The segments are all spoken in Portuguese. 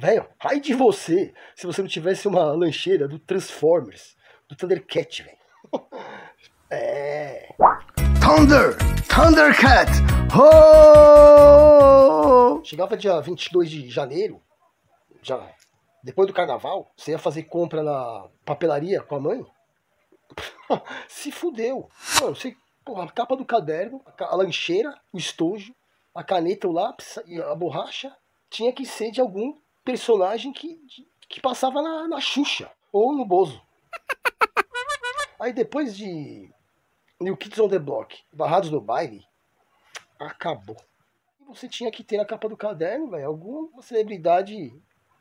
Velho, ai de você se você não tivesse uma lancheira do Transformers, do Thundercat, velho. É. Thunder! Thundercat! Oh! Chegava dia 22 de janeiro, já depois do carnaval, você ia fazer compra na papelaria com a mãe? Se fudeu. Mano, você, porra, a capa do caderno, a lancheira, o estojo, a caneta, o lápis e a borracha tinha que ser de algum personagem que, que passava na, na Xuxa ou no Bozo. Aí depois de New Kids on the Block, Barrados no Baile, acabou. Você tinha que ter na capa do caderno, velho, alguma celebridade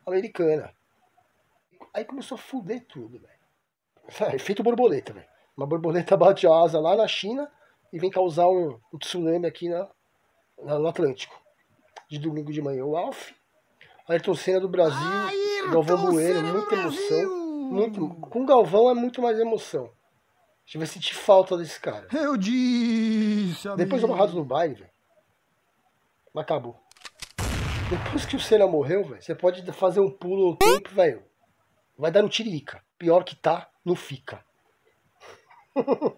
americana. Aí começou a fuder tudo, velho. Efeito borboleta, velho. Uma borboleta bate a asa lá na China e vem causar um, um tsunami aqui na, na, no Atlântico. De domingo de manhã, o Alf. Ayrton Senna do Brasil, Ayrton Galvão Bueno, muita emoção. Muito, com o Galvão é muito mais emoção. A gente vai sentir falta desse cara. Eu disse, amigo. Depois do Barrados no Baile, velho. Acabou. Depois que o Senna morreu, velho, você pode fazer um pulo no tempo, velho. Vai dar no tiririca. Pior que tá, não fica.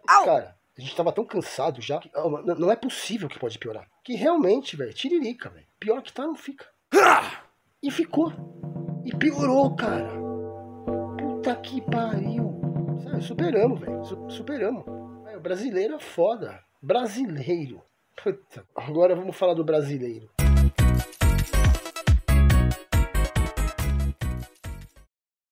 Cara, a gente tava tão cansado já. Que, não é possível que pode piorar. Que realmente, velho, tiririca, velho. Pior que tá, não fica. E ficou. E piorou, cara. Puta que pariu. Sabe, superamos, velho. Superamos. o brasileiro é foda. Brasileiro. Puta. Agora vamos falar do brasileiro.